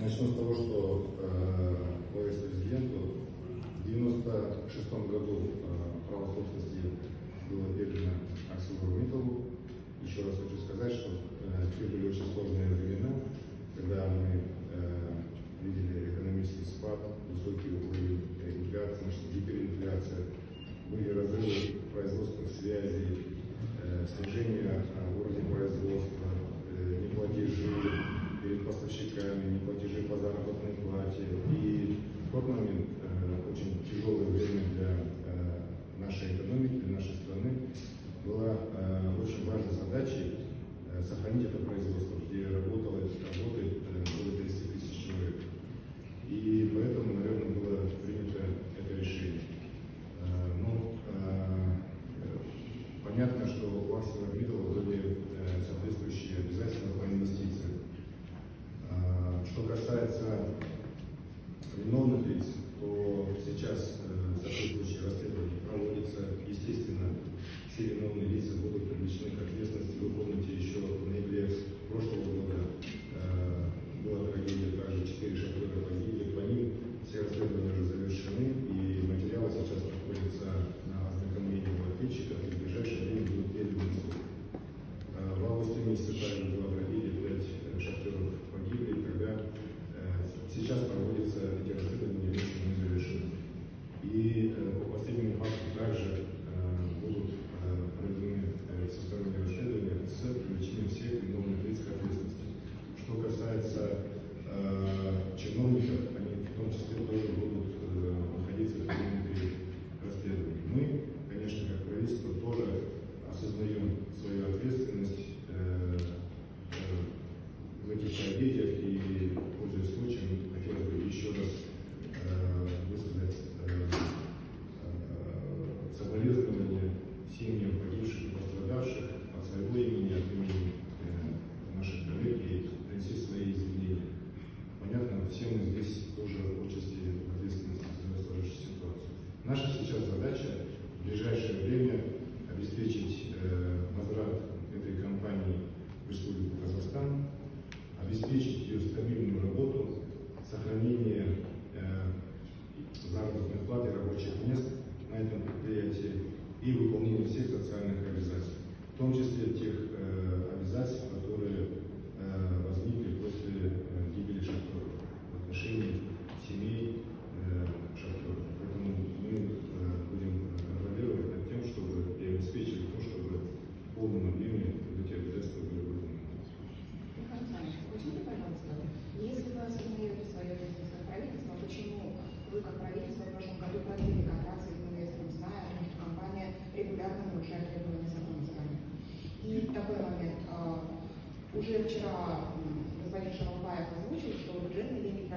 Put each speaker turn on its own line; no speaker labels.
Начну с того, что э, товарищ президенту в 96 году э, право собственности было передано ArcelorMittal. Еще раз хочу сказать, что э, были очень сложные времена, когда мы э, видели экономический спад, высокий уровень инфляции, гиперинфляция, были разрывы производственных связей, э, снижение э, уровня производства, э, неплатежи перед поставщиками, неплатежи по заработной плате. И в тот момент э, очень тяжелое время для э, нашей экономики, для нашей страны была э, очень важной задачей э, сохранить это производство, где работало, работает э, более 30 тысяч человек. И поэтому, наверное, было принято это решение. Э, Ну, э, понятно, что у ArcelorMittal были э, соответствующие обязательства по инвестициям. Э, Что касается виновных лиц, то сейчас э, соответствующее расследование проводится. Естественно, все виновные лица будут привлечены к ответственности. Вы помните, еще в ноябре прошлого года э, была трагедия, также четыре шофера погибли. По ним все расследования уже завершены, и материалы сейчас находятся на ознакомлении у ответчиков, и в ближайшее время будут переданы в суд. Э, В месяце также была трагедия, пять шахтеров погибли, когда э, сейчас проводятся эти расследования, не завершены. И э, по последнему факту также э, будут проведены всесторонние расследования с привлечением всех виновных лиц к ответственности. Что касается ближайшее время обеспечить э, возврат этой компании в Республику Казахстан, обеспечить ее стабильную работу, сохранение э, заработных плат и рабочих мест на этом предприятии и выполнение всех социальных обязательств,
ответственность как правительство, почему вы как правительство в прошлом году продлили контракт с этим инвестором, зная, что компания регулярно нарушает требования страны? И такой момент. а, Уже вчера господин Шалопаев озвучил, что бюджетный лимит